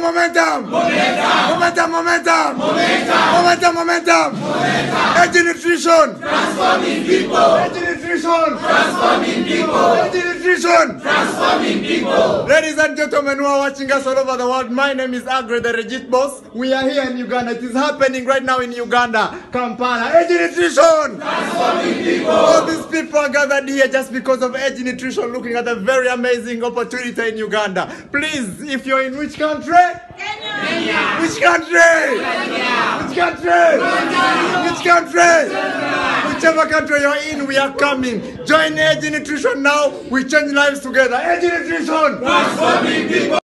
Momentum, momentum. Momentum, momentum. Momentum, momentum. AG nutrition. Transforming people. AG nutrition. Transforming people. AG nutrition. Transforming people. Ladies and gentlemen who are watching us all over the world, my name is Agre, the Legit Boss. We are here in Uganda. It is happening right now in Uganda, Kampala. AG nutrition. Transforming people. All these people are gathered here just because of AG Nutrition, looking at a very amazing opportunity in Uganda. Please, if you're in which country? Kenya. Which country? Kenya. Which country? Kenya. Which country? Kenya. Whichever country you're in, we are coming. Join AG Nutrition now. We change lives together. AG Nutrition. Transforming people.